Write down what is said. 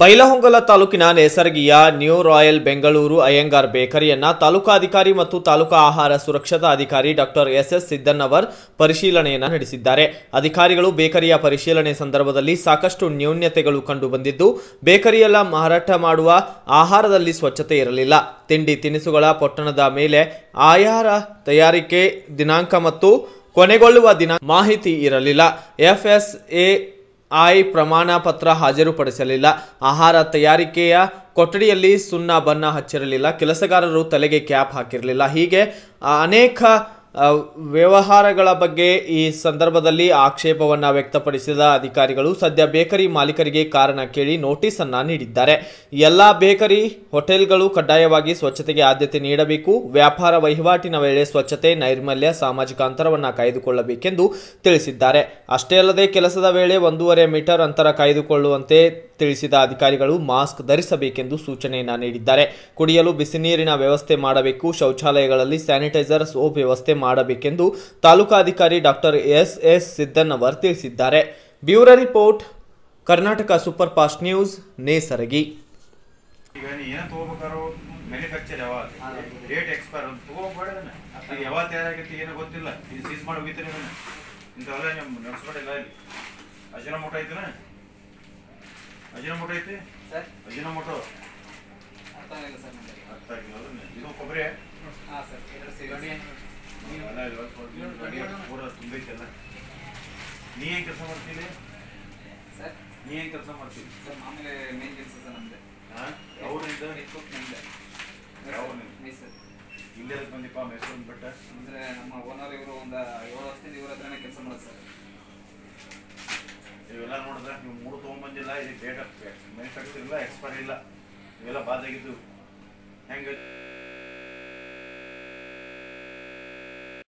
ಬೈಲಹೊಂಗಲ ತಾಲೂಕಿನ ನೇಸರ್ಗಿಯ new royal Bengaluru Iyengar ಬೇಕರಿಯನ್ನ ತಾಲೂಕಾಧಿಕಾರಿ ಮತ್ತು ತಾಲೂಕಾ ಆಹಾರ ಸುರಕ್ಷತಾ ಅಧಿಕಾರಿ ಡಾಕ್ಟರ್ ಎಸ್ ಎಸ್ ಸಿದ್ದನ್ನವರ್ ಪರಿಶೀಲನೆಯನ್ನು ನಡೆಸಿದ್ದಾರೆ. ಅಧಿಕಾರಿಗಳು ಬೇಕರಿಯ ಪರಿಶೀಲನೆ ಸಂದರ್ಭದಲ್ಲಿ ಸಾಕಷ್ಟು ನ್ಯೂನ್ಯತೆಗಳು ಕಂಡುಬಂದಿದ್ದು, ಬೇಕರಿಯಲ್ಲ ಮಾರಾಟ ಮಾಡುವ ಆಹಾರದಲ್ಲಿ ಸ್ವಚ್ಛತೆ ಇರಲಿಲ್ಲ. ತಿಂಡಿ ತಿನಿಸುಗಳ ಪೊಟ್ಟಣದ ಮೇಲೆ ಆಹಾರ ತಯಾರಿಕೆ ದಿನಾಂಕ ಮತ್ತು ಕೊನೆಗೊಳ್ಳುವ ದಿನ ಮಾಹಿತಿ ಇರಲಿಲ್ಲ. ಎಫ್ಎಸ್ಎ ಐ ಪ್ರಮಾಣ ಪತ್ರ ಹಾಜರುಪಡಿಸಲಿಲ್ಲ. ಆಹಾರ ತಯಾರಿಕೆಯ ಕೊಠಡಿಯಲ್ಲಿ ಸುಣ್ಣ ಬಣ್ಣ ಹಚ್ಚಿರಲಿಲ್ಲ. ಕೆಲಸಗಾರರು ತಲೆಗೆ ಕ್ಯಾಪ್ ಹಾಕಿರಲಿಲ್ಲ. ಹೀಗೆ ಅನೇಕ ವ್ಯವಹಾರಗಳ ಬಗ್ಗೆ ಈ ಸಂದರ್ಭದಲ್ಲಿ ಆಕ್ಷೇಪವನ್ನು ವ್ಯಕ್ತಪಡಿಸಿದ ಅಧಿಕಾರಿಗಳು ಸದ್ಯ ಬೇಕರಿ ಮಾಲೀಕರಿಗೆ ಕಾರಣ ಕೇಳಿ ನೋಟಿಸ್ ಅನ್ನ ನೀಡಿದ್ದಾರೆ. ಎಲ್ಲ ಬೇಕರಿ ಹೋಟೆಲ್ಗಳು ಕಡ್ಡಾಯವಾಗಿ ಸ್ವಚ್ಛತೆಗೆ ಆದ್ಯತೆ ನೀಡಬೇಕು. ವ್ಯಾಪಾರ ವಹಿವಾಟಿನ ವೇಳೆ ಸ್ವಚ್ಛತೆ, ನೈರ್ಮಲ್ಯ, ಸಾಮಾಜಿಕ ಅಂತರವನ್ನು ಕಾಯ್ದುಕೊಳ್ಳಬೇಕೆಂದು ತಿಳಿಸಿದ್ದಾರೆ. ಅಷ್ಟೇ ಅಲ್ಲದೆ ಕೆಲಸದ ವೇಳೆ ಒಂದೂವರೆ ಮೀಟರ್ ಅಂತರ ಕಾಯ್ದುಕೊಳ್ಳುವಂತೆ ತಿಳಿಸಿದ ಅಧಿಕಾರಿಗಳು ಮಾಸ್ಕ್ ಧರಿಸಬೇಕೆಂದು ಸೂಚನೆಯನ್ನು ನೀಡಿದ್ದಾರೆ. ಕುಡಿಯಲು ಬಿಸಿ ನೀರಿನ ವ್ಯವಸ್ಥೆ ಮಾಡಬೇಕು. ಶೌಚಾಲಯಗಳಲ್ಲಿ ಸ್ಯಾನಿಟೈಸರ್ ಸೋಪ್ ವ್ಯವಸ್ಥೆ ಮಾಡಬೇಕೆಂದು ತಾಲೂಕಾಧಿಕಾರಿ ಡಾಕ್ಟರ್ ಎಸ್ ಎಸ್ ಸಿದ್ದನ್ನವರ್ ತಿಳಿಸಿದ್ದಾರೆ. Bureau report Karnataka super fast news Nesargi. Manufacture ಯಾವಾಗ ಡೇಟ್ ಎಕ್ಸ್ಪೈರ್ ಅಂತ ತಗೋಬೇಡ ಈಗ ಯಾವಾಗ ತಯಾರಾಗೈತಿ ಏನೋ ಗೊತ್ತಿಲ್ಲ. ಇದು ಸೀಸ್ ಮಾಡಿ ಹೋಗಿತ್ತೀನಿ ನಾನು ಇಂಥವೆಲ್ಲ ನೀವು ನಡ್ಸ್ಕೊಂಡಿಲ್ಲ ಇಲ್ಲಿ. ಅಜಿನಮೋಟೋ ಐತಿನ? ಅಜಿನಮೋಟೋ ಐತಿ? ಸರ್. ಅಜಿನಮೋಟೋ ಅರ್ಥ ಆಗಿಲ್ಲ ಸರ್ ಅರ್ಥ ಆಗಿಲ್ಲ ಅದನ್ನ. ಇದು ಕೊಬ್ಬರಿ? ಹಾಂ ಸರ್. ನೀ ಏನ್ ಕೆಲಸ ಮಾಡ್ತೀನಿ ಸರ್ ನೀ ಏನ್ ಕೆಲಸ ಮಾಡ್ತೀನಿ ಸರ್ ಮಾಮೂಲಿ ಮೇನ್ ಕೆಲಸ ಸರ್ ನಮ್ದು ಹಾ ಅವ್ರಿಂದ ನೀವು? ಮೀ ಸರ್ ಇಲ್ಲೇ ಬಂದಿಪ್ಪ ಮೈಸೂರು ಬೆಟ್ಟ ಅಂದರೆ ನಮ್ಮ ಓನರ್ ಇವರು ಒಂದು ಏಳು ವರ್ಷದಿಂದ ಇವ್ರ ಹತ್ರನೇ ಕೆಲಸ ಮಾಡೋದು ಸರ್ ಇವೆಲ್ಲ ನೋಡಿದ್ರೆ ನೀವು ಮೂರು ತೊಗೊಂಬಂದಿಲ್ಲ ಇದು ಡೇಟ್ ಮ್ಯಾನುಫ್ಯಾಕ್ಚರ್ ಇಲ್ಲ ಎಕ್ಸ್ಪೈರ್ ಇಲ್ಲ ಇವೆಲ್ಲ ಬಾದಾಗಿದ್ದು ಹೆಂಗೆ